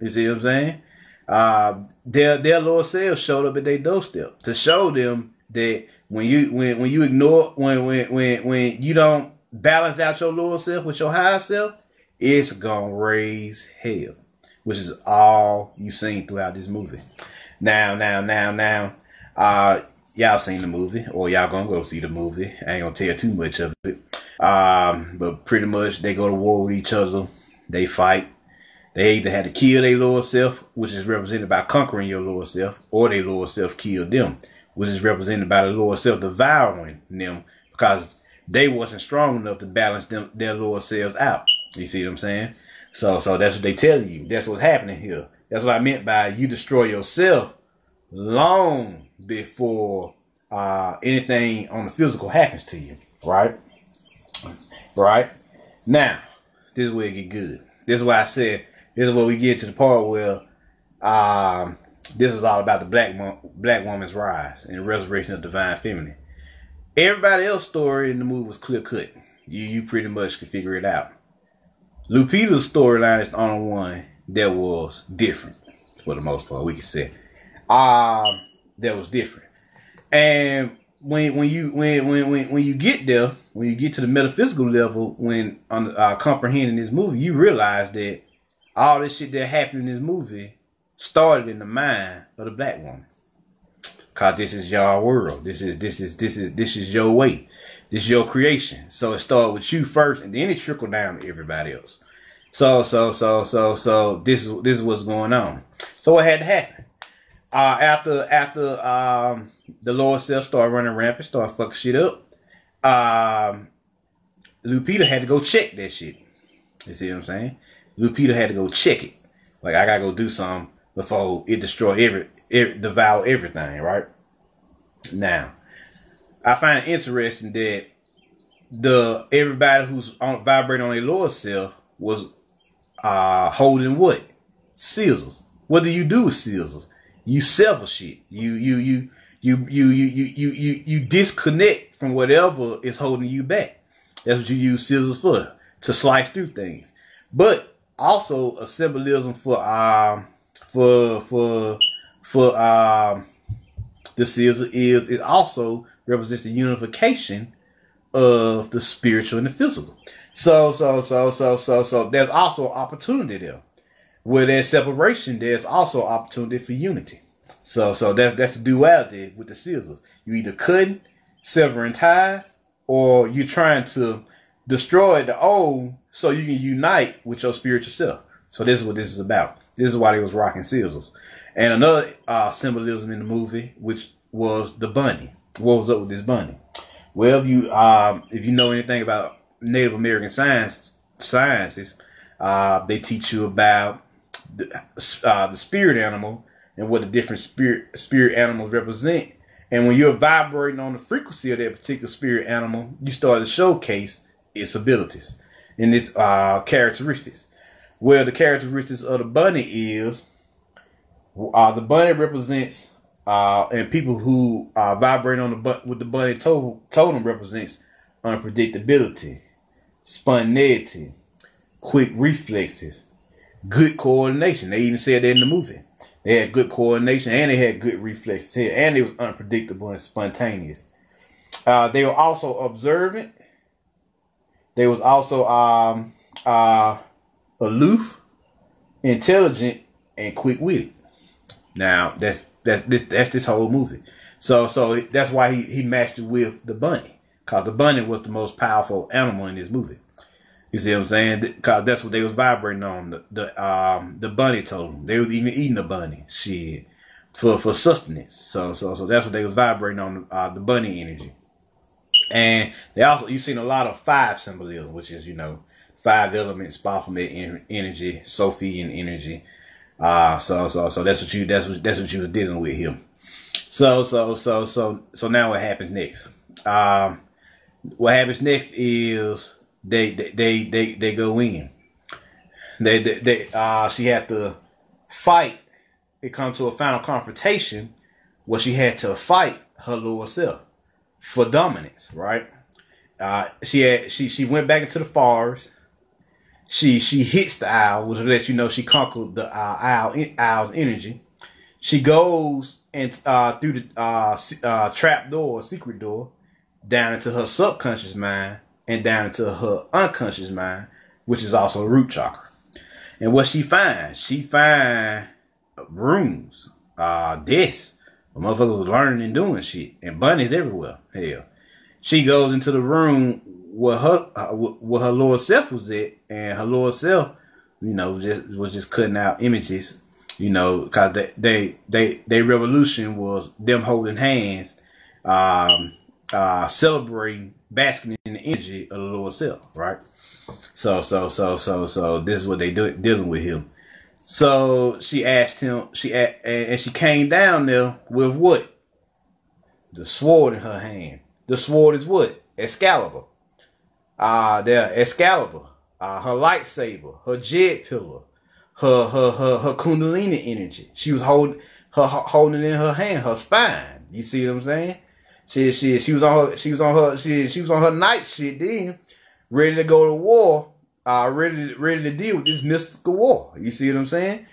You see what I'm saying? Uh, their their lower selves showed up at their doorstep to show them that when you when when you ignore when when when when you don't balance out your lower self with your higher self, it's gonna raise hell, which is all you seen throughout this movie. Now, now, now, now, uh, y'all seen the movie or y'all gonna go see the movie. I ain't gonna tell you too much of it. Um, but pretty much they go to war with each other. They fight. They either had to kill their lower self, which is represented by conquering your lower self, or their lower self killed them, which is represented by the lower self devouring them because they wasn't strong enough to balance them their lower selves out. You see what I'm saying? So so that's what they tell you. That's what's happening here. That's what I meant by you destroy yourself long before uh, anything on the physical happens to you. Right? Right? Now, this is where it get good. This is why I said this is where we get to the part where um, this is all about the black black woman's rise and the resurrection of divine feminine. Everybody else's story in the movie was clear cut. You you pretty much could figure it out. Lupita's storyline is the only one that was different for the most part. We can say, um, that was different. And when when you when when when when you get there, when you get to the metaphysical level, when on uh, comprehending this movie, you realize that all this shit that happened in this movie started in the mind of the black woman. Cause this is your world. This is this is this is this is your way. This is your creation. So it started with you first, and then it trickled down to everybody else. So so so so so this is this is what's going on. So what had to happen? Uh, after after um, the Lord self started running rampant, started fucking shit up. Um, Lupita had to go check that shit. You see what I'm saying? Lupita had to go check it. Like I gotta go do something before it destroy every it devour everything, right? Now, I find it interesting that the everybody who's on vibrating on their lower self was uh holding what? Scissors. What do you do with scissors? You sever shit. You you you you you you you you you, you disconnect from whatever is holding you back. That's what you use scissors for, to slice through things. But also a symbolism for um for for for um, the scissor is it also represents the unification of the spiritual and the physical. So so so so so so there's also opportunity there. Where there's separation, there's also opportunity for unity. So so that's that's the duality with the scissors. You either cutting, severing ties, or you're trying to destroy the old so you can unite with your spiritual self. So this is what this is about. This is why they was rocking scissors. And another uh, symbolism in the movie, which was the bunny. What was up with this bunny? Well, if you um, if you know anything about Native American science sciences, uh, they teach you about the, uh, the spirit animal and what the different spirit spirit animals represent. And when you're vibrating on the frequency of that particular spirit animal, you start to showcase its abilities and its uh, characteristics. Well, the characteristics of the bunny is uh, the bunny represents, uh, and people who uh, vibrate on the but with the bunny totem, represents unpredictability, spontaneity, quick reflexes, good coordination. They even said that in the movie. They had good coordination and they had good reflexes and it was unpredictable and spontaneous. Uh, they were also observant. They was also um, uh, aloof, intelligent, and quick witted. Now that's that's this that's this whole movie. So so that's why he he matched it with the bunny, cause the bunny was the most powerful animal in this movie. You see what I'm saying? Cause that's what they was vibrating on. The the um the bunny told them they was even eating the bunny shit for for sustenance. So so so that's what they was vibrating on uh, the bunny energy. And they also you've seen a lot of five symbolism, which is you know five elements: Baphomet energy, Sophian energy, uh, so so so that's what you that's what that's what you was dealing with here. So so so so so now what happens next? Um, what happens next is they they they they, they go in. They, they they uh she had to fight. It comes to a final confrontation where she had to fight her lower self for dominance, right? Uh, she had she she went back into the forest. She she hits the owl, which lets you know she conquered the uh, owl owl's energy. She goes and uh, through the uh, uh, trap door, secret door, down into her subconscious mind and down into her unconscious mind, which is also a root chakra. And what she finds, she find rooms, uh, this. Motherfuckers was learning and doing shit, and bunnies everywhere. Hell, she goes into the room where her uh, where her lower self was at, and her lower self, you know, just was just cutting out images, you know, because they they they their revolution was them holding hands, um, uh, celebrating, basking in the energy of the lower self, right? So so so so so this is what they do dealing with him. So she asked him, she and she came down there with what? The sword in her hand. The sword is what? Excalibur. Uh, there, Excalibur. Uh, her lightsaber, her Djed pillar, her her her her kundalini energy. She was holding her holding in her hand, her spine. You see what I'm saying? She she she was on her she was on her she she was on her knight shit then, ready to go to war uh, ready to, ready to deal with this mystical war. You see what I'm saying?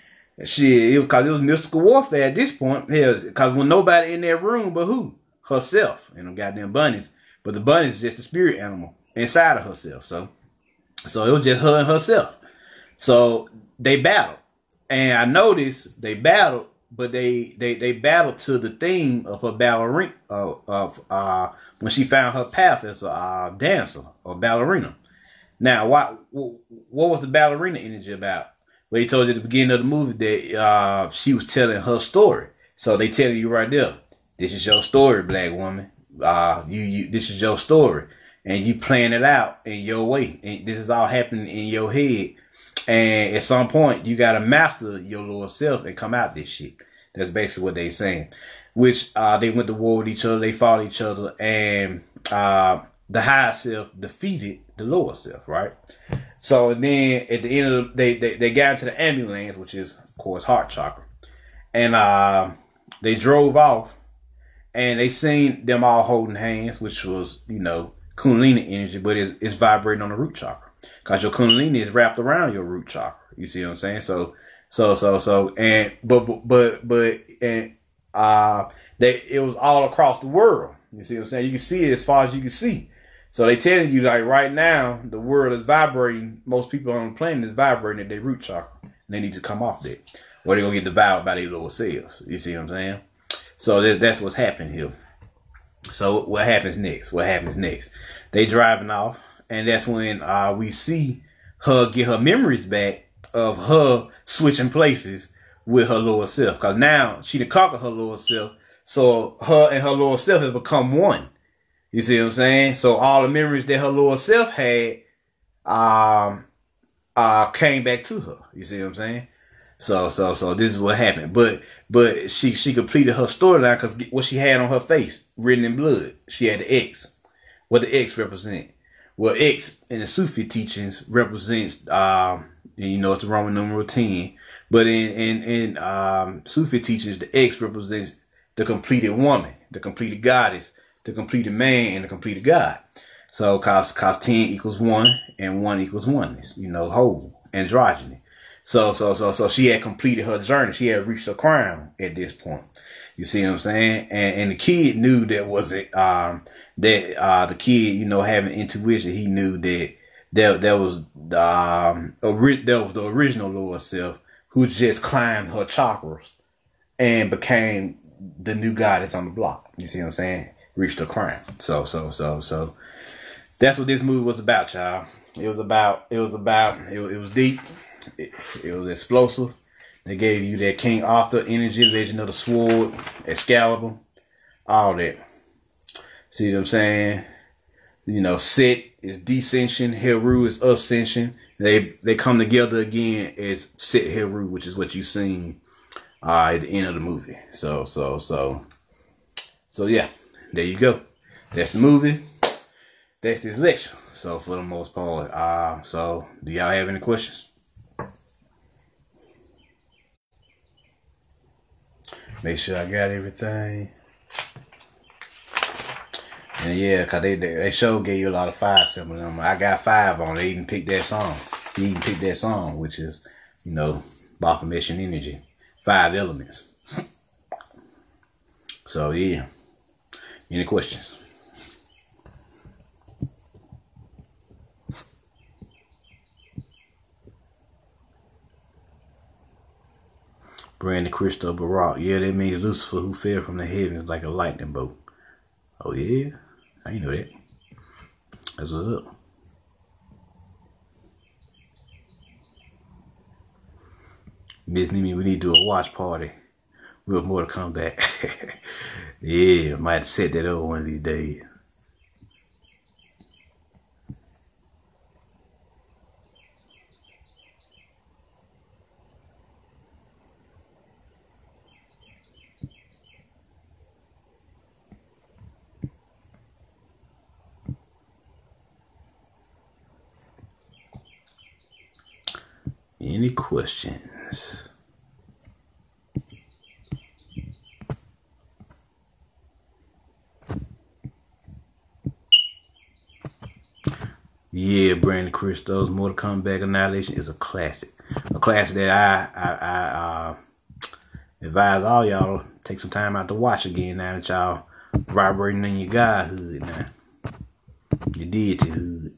Shit, it, it, was mystical warfare at this point. Because when nobody in that room but who? Herself and them goddamn bunnies. But the bunnies just a spirit animal inside of herself. So, so it was just her and herself. So they battled, and I noticed they battled, but they they they battled to the theme of her ballerina uh, of uh when she found her path as a uh, dancer or ballerina. Now, what what was the ballerina energy about? Well, he told you at the beginning of the movie that uh, she was telling her story. So they telling you right there, this is your story, black woman. Uh, you, you, this is your story, and you playing it out in your way. And this is all happening in your head. And at some point, you gotta master your lower self and come out this shit. That's basically what they saying. Which uh, they went to war with each other, they fought each other, and uh, the higher self defeated the lower self, right? So then at the end of the, they, they they got into the ambulance, which is of course heart chakra, and uh, they drove off, and they seen them all holding hands, which was you know kundalini energy, but it's, it's vibrating on the root chakra because your kundalini is wrapped around your root chakra. You see what I'm saying? So so so so and but but but and uh they it was all across the world. You see what I'm saying? You can see it as far as you can see. So they tell you like right now the world is vibrating. Most people on the planet is vibrating at their root chakra. And they need to come off that. Or they're gonna get devoured by their lower cells. You see what I'm saying? So that, that's what's happening here. So what happens next? What happens next? They driving off, and that's when uh, we see her get her memories back of her switching places with her lower self. Cause now she to conquer her lower self. So her and her lower self have become one. You see what I'm saying? So all the memories that her lower self had, um, uh, came back to her. You see what I'm saying? So, so, so this is what happened. But, but she, she completed her storyline because what she had on her face, written in blood, she had the X. What the X represent? Well, X in the Sufi teachings represents, um, you know, it's the Roman numeral 10. But in, in, in, um, Sufi teachings, the X represents the completed woman, the completed goddess, the completed man and the completed God. So cause cause ten equals one and one equals oneness, you know, whole, androgyny. So so so so she had completed her journey. She had reached her crown at this point. You see what I'm saying? And and the kid knew that was it um that uh the kid, you know, having intuition, he knew that that that was um that was the original Lord self who just climbed her chakras and became the new goddess on the block. You see what I'm saying? Reached a crime. So so so so that's what this movie was about, y'all. It was about it was about it, it was deep. It, it was explosive. They gave you that King Arthur energy, Legend of the Sword, Excalibur, all that. See what I'm saying? You know, Set is descension, Heru is ascension. They they come together again as Set Heru, which is what you seen uh, at the end of the movie. So so so so yeah there you go. That's the movie. That's this lecture. So for the most part, uh, so do y'all have any questions? Make sure I got everything. And yeah, cause they they, they show gave you a lot of five symbols. I got five on. They even picked that song. He even picked that song, which is, you know, Baphomet energy, five elements. so yeah. Any questions? Brandon Christo Barak. Yeah, that means Lucifer who fell from the heavens like a lightning bolt. Oh yeah? I know that? That's what's up. Miss Mimi, we need to do a watch party. To come back. yeah, might set that up one of these days. Any questions? Yeah, Brandon Christo's Mortal Kombat Annihilation is a classic. A classic that I I, I uh, advise all y'all to take some time out to watch again now that y'all vibrating in your godhood now. Your deityhood.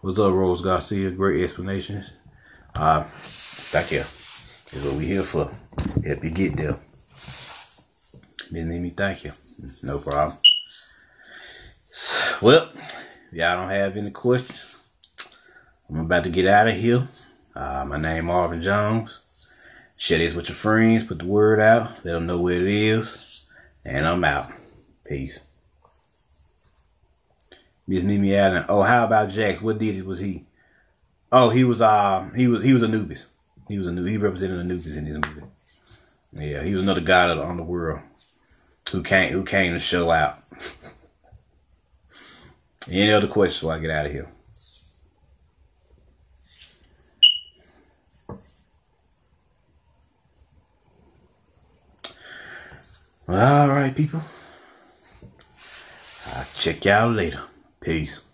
What's up, Rose Garcia? Great explanation. Uh, thank you. Is what we here for. Help you get there. Didn't me thank you. No problem. Well, y'all don't have any questions. I'm about to get out of here. Uh, my name Marvin Jones. Share this with your friends. Put the word out. Let them know where it is. And I'm out. Peace. Miss Mimi Allen. Oh, how about Jax? What deity was he? Oh, he was uh he was he was Anubis. He was a new he represented Anubis in this movie. Yeah, he was another god of the underworld who came who came to show out. Any other questions before I get out of here? All right, people. I'll check y'all later. Peace.